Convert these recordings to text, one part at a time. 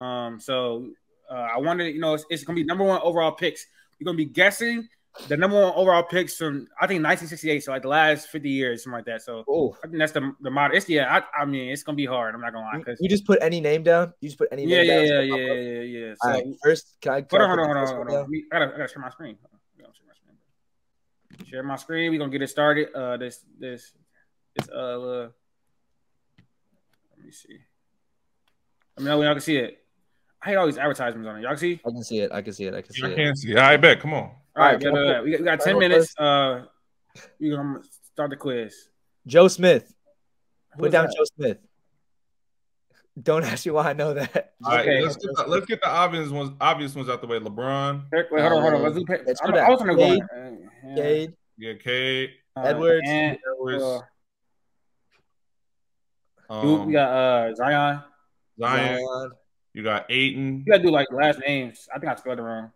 Um, so uh, I wanted, you know, it's, it's, gonna be number one overall picks. You're gonna be guessing the number one overall picks from I think 1968, so like the last 50 years, something like that. So Oh, I think that's the the model. It's yeah, I, I mean, it's gonna be hard. I'm not gonna lie, you, cause you just put any name down. You just put any yeah, name yeah, down. yeah, so yeah, yeah, yeah, yeah. So All right, first, can I? Can hold on, hold on, hold on, hold on. I gotta, I gotta share my screen. Hold on, I gotta share my screen. Share my screen. We're gonna get it started. Uh, this, this, this. Uh, uh let me see. I mean, y'all can see it. I hate all these advertisements on it. Y'all can see. I can see it. I can see it. I can see I it. can't see. I bet. Come on. All right, Alright, yeah, can I yeah, put- yeah. we got, we got ten minutes. Uh, we gonna start the quiz. Joe Smith. Who Put down that? Joe Smith. Don't ask me why I know that. All right, Okay. let's get the, let's get the obvious ones obvious ones out the way. LeBron, Wait, hold on, hold on. Let's do. pick- Let's I'm, I was gonna go. Cade. Uh, yeah. Cade, yeah, Cade, Uh, Edwards. and Edwards, uh, um, we got uh Zion. Zion. Zion. You got Ayton. You gotta do like last names. I think I spelled it wrong.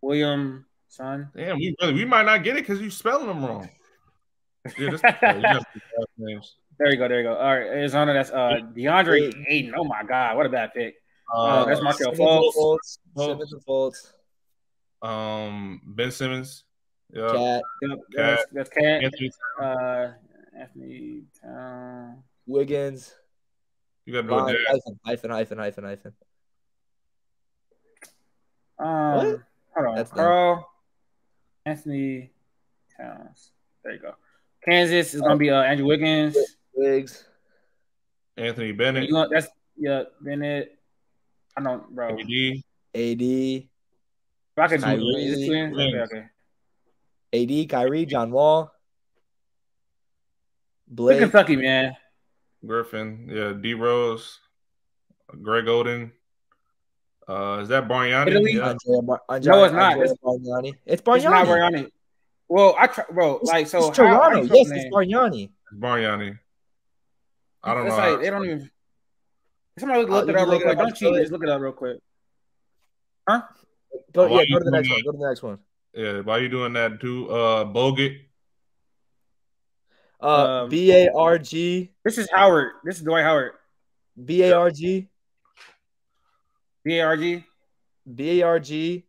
William son. Damn, we really we might not get it because you spelling them wrong. Yeah, this, yeah, you got some last names. There you go. There you go. All right, Arizona. That's uh DeAndre Ayton. Oh my God, what a bad pick. Uh, that's Markelle Fultz. Fultz. Fultz. Simmons and Fultz. Um, Ben Simmons. Yeah, Kat. Yep, that's, that's Kat. Anthony. Uh, Anthony Town. Wiggins. You got to do hyphen, hyphen, hyphen, hyphen, hyphen. Um, What? hold on. That's dumb. Karl Anthony Towns. There you go. Kansas is gonna be uh Andrew Wiggins. Wiggs. Anthony You Bennett. know, that's yeah, Bennett. I don't, bro. AD. AD. If I could do Kyrie. is this twins? Okay, okay. AD. Kyrie. John Wall. Pick Blake. Kentucky, man. Griffin. Yeah, D Rose. Greg Oden. Uh, is that Bargnani? Italy? Yeah. Bar- No, it's not. Andrea It's- Bargnani. It's It's not Bargnani. Well, I try, bro. It's, like so. it's how- how Toronto. you yes, it's name? Bargnani. It's Bargnani. I don't it's know. Like, they don't even. Somebody look, Uh, look it up real quick. up, Don't cheat. Just look it up real quick. Huh? Go, Why yeah, go to the doing next one. Go to the next one. Yeah, why are you doing that too? Uh, Bogut. Uh, Um, B A R G This is Howard. This is Dwight Howard. B A R G B A R G. B A R G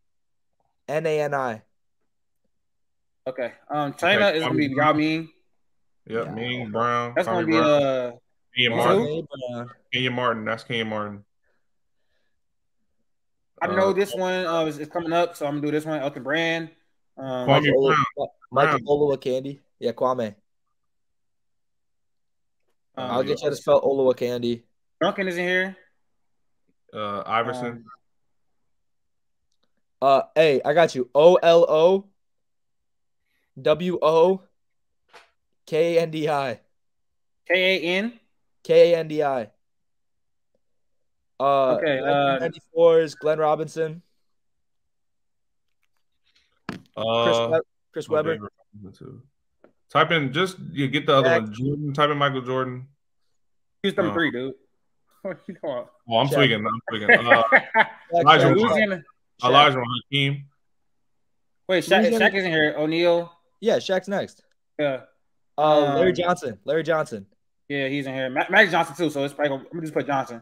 N A N I. Okay. Um, China Okay, is gonna be Kwame Yao Ming. Yep, Yeah. Ming Brown. That's gonna be Brown. uh. Kenyon who's Martin. who? Brown. Kenyon Martin. That's Kenyon Martin. I know Uh, this one uh, is, is coming up, so I'm gonna do this one. Elton Brand. Um, Kwame Michael, Brown. Michael Brown. Olowokandi. Yeah, Kwame. Um, I'll get you to spell Olowokandi. Duncan is in here. Uh, Iverson. Um, Uh, hey, I got you. O L O W O K A N D I. K A N. K A N D I. Uh, Okay, uh, 94 is Glenn Robinson. Chris, uh, Chris Webber. okay, too. Type in just you get the other Shaq. one. Jordan. Type in Michael Jordan. He's number Uh, three, dude. What you doing? Oh, I'm Shaq. tweaking. I'm tweaking. Uh, Shaq, Elijah Shaq, Wood. Shaq. Louisiana. Shaq. Elijah Hakeem. Wait, Shaq, Louisiana- Shaq isn't here. O'Neal. Yeah, Shaq's next. Yeah, Uh, Larry Um, Johnson. Larry Johnson. yeah, he's in here. Ma- Magic Johnson too. So it's probably gonna, I'm gonna just put Johnson.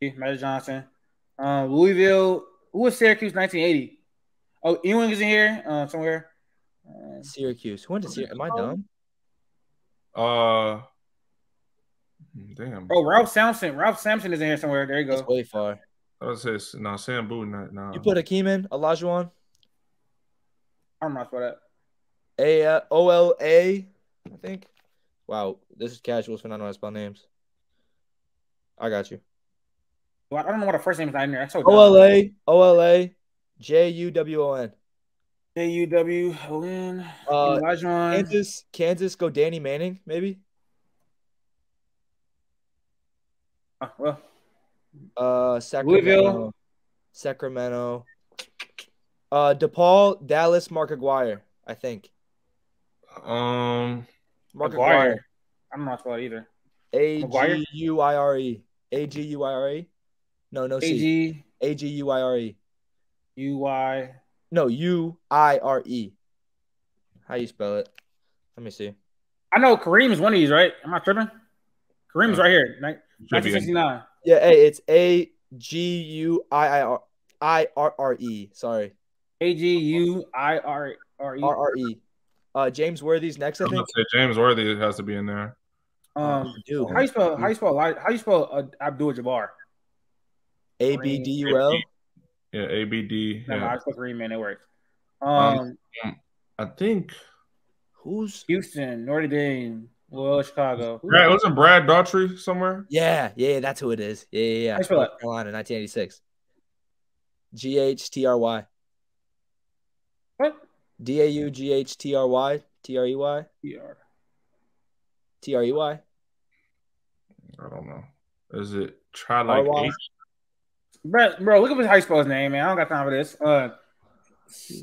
Yeah, Magic Johnson. Um, Louisville. Who was Syracuse 1980? Oh, Ewing is in here uh, somewhere. Uh, Syracuse. Who went to Syracuse? Am I dumb? Uh, damn. oh, Ralph Sampson. Ralph Sampson is in here somewhere. There you That's way far. I was his. No, Sam Boo. Not, no. You put Hakeem in, Olajuwon, I'm not for that. A uh, O L A, I think. Wow, this is casual, so I don't know how to spell names. I got you. Well, I don't know what the first name is I'm there. That's so O L A O L A J U W O N. A U W O N. Uh, Olajuwon. Kansas, Kansas, go Danny Manning, maybe. Oh, well, Uh, Sacramento, Louisville. Sacramento. Uh, DePaul, Dallas, Mark Aguirre, I think. Um, Mark McGuire. Aguirre. I'm not know how to spell it either. A McGuire? G U I R E. A G U I R E. No, no A C. G A G U I R E. U Y. No, U I R E. How you spell it? Let me see. I know Kareem is one of these, right? Am I tripping? Kareem's right here. Ni- should be in- 1969. Yeah, hey, it's A G U I I R I R R E. Sorry, A G U I R R E. R R E. Uh, James Worthy's next, I I'm think. say James Worthy has to be in there. Um, Dude, how you spell? How you spell? How you spell uh, Abdul Jabbar? A B D U L. Yeah, ABD. No, no, I Yeah. spelled Green Man. It works. Um, Um, I think Who's? Houston, Notre Dame, well, Chicago. Who- Brad, wasn't Brad Daughtry somewhere? Yeah, yeah, that's who it is. Yeah, yeah, yeah. How you spell Carolina, 1986. G H T R Y. What? D A U G H T R Y T R E Y PR. T R E Y. I don't know. Is it try like R-Y? H? Bro, bro, look up how you spell his name, man. I don't got time for this. Uh,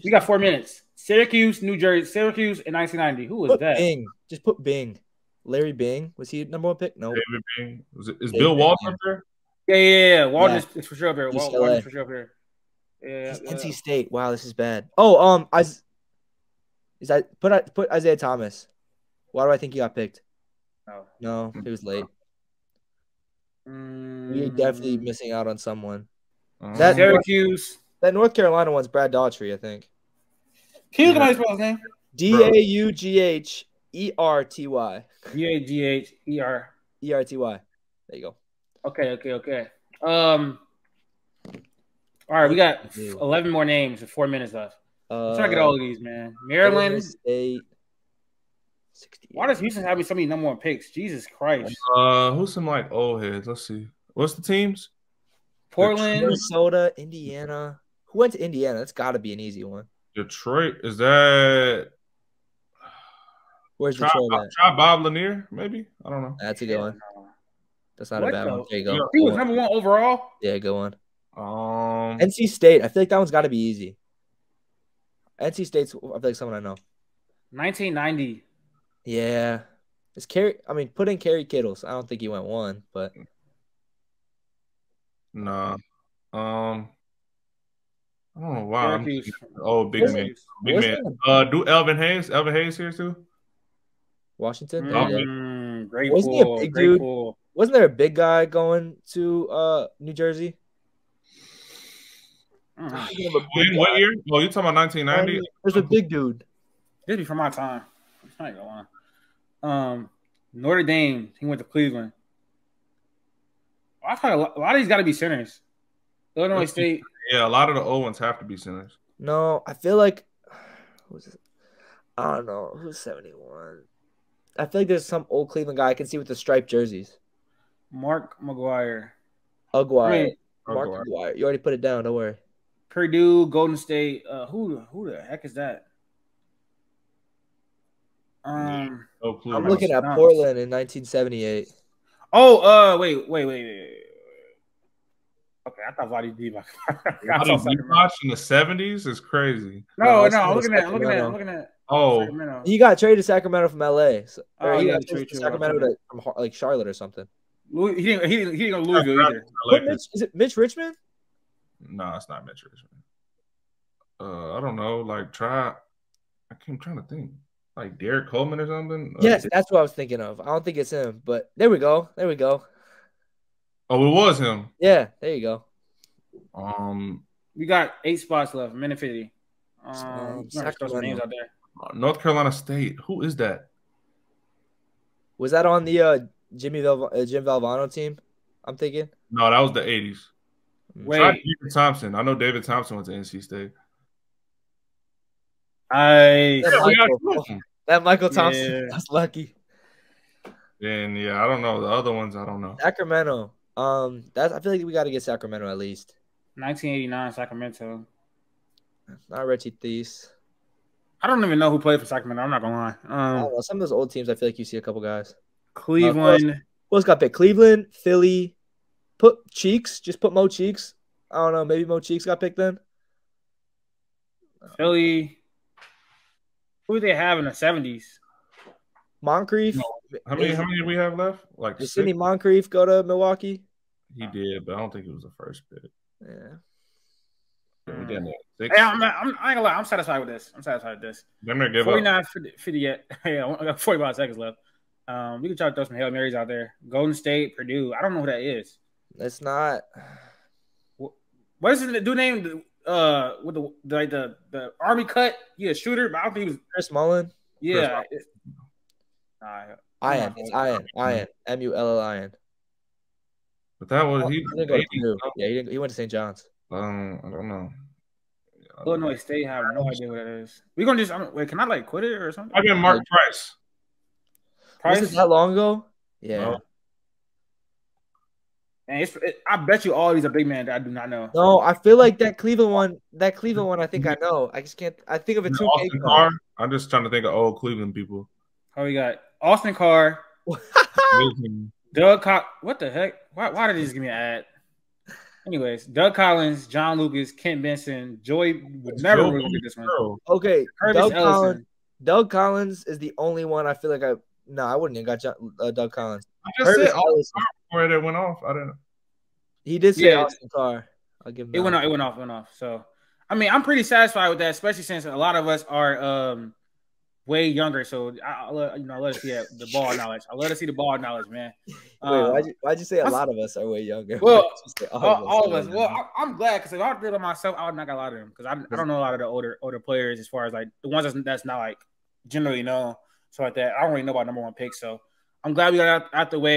we got four minutes. Syracuse, New Jersey, Syracuse in 1990. Who was Put that? Bing. Just put Bing. Larry Bing. Was he number one pick? No. David Bing? Was it, is David Bill Walton up there? Yeah, yeah, yeah. Walton Yeah. is, is for sure up here. Wal- Walton is for sure up here. Yeah, yeah. NC State. Wow, this is bad. Oh, um, I is that put put Isiah Thomas. Why do I think he got picked? No. No, it was late. Mm, You're definitely missing out on someone. Uh, That- Syracuse. That North Carolina one's Brad Daughtry, I think. Can you look at how spell his name? D A U G H E R T Y. G A G H E R. E R T Y. There you go. Okay, okay, okay. Um. All right, we got 11 more names and four minutes left. Uh, I'm trying to get all of these, man. Maryland. State. 68. Why does Houston have so many number one picks? Jesus Christ. uh, who's some like old heads? Let's see. What's the teams? Portland. Minnesota, Indiana. Who went to Indiana? That's got to be an easy one. Detroit. Is that Where's try, Detroit at? try Bob Lanier? Maybe I don't know. That's a good one. That's not What a bad the- one. There you go. Yeah. He Go was on. number one overall. Yeah, go on. Um, NC State. I feel like that one's got to be easy. NC State's. I feel like someone I know. 1990. Yeah. It's Kerry? I mean, put in Kerry Kittles. I don't think he went one, but nah. Um, I don't know why. I'm oh big Wasn't- man, big wasn't man. Uh, do Elvin Hayes? Elvin Hayes here too? Washington. Oh, Yeah. Mm, great Wasn't he a big Great dude? pool. Wasn't there a big guy going to uh New Jersey? Mm. Thinking of a big When, what guy. year? Oh, you talking about 1990? There's a big dude. This be for my time. I ain't gonna lie. Um, Notre Dame. He went to Cleveland. I thought a lot, a lot of these got to be centers. Illinois State. Yeah, a lot of the old ones have to be centers. No, I feel like who's it? I don't know who's seventy one. I feel like there's some old Cleveland guy I can see with the striped jerseys. Mark McGuire. Aguirre. I Mark Aguirre. Aguirre. You already put it down. Don't worry. Purdue, Golden State. Uh, who who the heck is that? Um. No clue. I'm looking at. Portland in 1978. Oh. Uh. Wait. Wait. Wait. wait. Okay, I thought Vlade Divac. I saw Roddy Divac in the 70s is crazy. No, No, no, I'm looking at, I'm looking at, I'm looking at Oh, Sacramento. He got traded to Sacramento from LA. So, Oh, he yeah, got traded to. Sacramento to, from like Charlotte or something. Louis, he didn't, he didn't, he didn't go to Louisville either. Put Mitch, is it Mitch Richmond? no, it's not Mitch Richmond. Uh, I don't know. Like, try. I keep trying to think. Like Derrick Coleman or something. Uh, Yes, that's what I was thinking of. I don't think it's him, but there we go. There we go. Oh, it was him. Yeah, there you go. Um, We got eight spots left, minute fifty. Um, Um, I'm gonna throw some Sacramento. names out there. North Carolina State. Who is that? Was that on the uh, Jimmy Val- uh, Jim Valvano team? I'm thinking. No, that was the 80s. Wait, David Thompson. I know David Thompson went to NC State. I That Michael, two of them. that Mychal Thompson. Yeah. That's lucky. And yeah, I don't know the other ones. I don't know. Sacramento. Um, that's. I feel like we got to get Sacramento at least. 1989 Sacramento. Not Reggie Theus. I don't even know who played for Sacramento. I'm not gonna lie. Um, don't know. Some of those old teams, I feel like you see a couple guys. Cleveland. Who else got picked? Cleveland, Philly. Put Cheeks. Just put Mo Cheeks. I don't know. Maybe Mo Cheeks got picked then. Philly. Who did they have in the 70s? Moncrief. How many? How many do we have left? Like Did six? Sidney Moncrief go to Milwaukee? He did, but I don't think it was the first pick. Yeah. Yeah, we did that. Six. Hey, I'm, not, I'm, I ain't gonna lie. I'm satisfied with this. I'm satisfied with this. Them there give up. 49 50, 50 yet. yeah, I got 45 seconds left. Um, we can try to throw some Hail Marys out there. Golden State, Purdue. I don't know who that is. It's not. What is the dude named uh with the like the the army cut? Yeah, shooter, but I don't think he was. Chris Mullin. Yeah. it- Nah, Ian. It's Ian. Ian. M U L L I N. But that was Oh, he. he didn't go to Yeah, he, didn't, he went to St. John's. Um, I don't know. Yeah, I don't Illinois know. State. Have no idea what it is. We're gonna just I don't, wait. Can I like quit it or something? I get Mark Price. Was it that long ago? Yeah. No. And it's, it, I bet you all these are big men that I do not know. No, I feel like that Cleveland one. That Cleveland one, I think I know. I just can't. I think of it too. Austin Carr. I'm just trying to think of old Cleveland people. Oh, we got Austin Carr, Doug. Co- what the heck? Why, why did they just give me an ad? Anyways, Doug Collins, John Lucas, Kent Benson, Joy would never Joe really this one. Okay, Curtis Doug Ellison. Collins. Doug Collins is the only one I feel like I. No, I wouldn't have got John, uh, Doug Collins. I just Curtis said Ellison. Carr before that went off. I don't Know. He did say Yeah. Austin Carr. I'll give him. It went off. It went off. Went off. So, I mean, I'm pretty satisfied with that, especially since a lot of us are um way younger. So, I, I let- you know, I let us see the ball knowledge. I let us see the ball knowledge, man. Wait, Um, why'd you, why'd you say a that's- lot of us are way younger? Well, Why'd you all, all of us. way Well. I, I'm glad because if I did it myself, I would not got a lot of them because I, I don't know a lot of the older older players as far as like the ones that's, that's not like generally known. So like that, I don't really know about number one pick. So I'm glad we got out, out the way.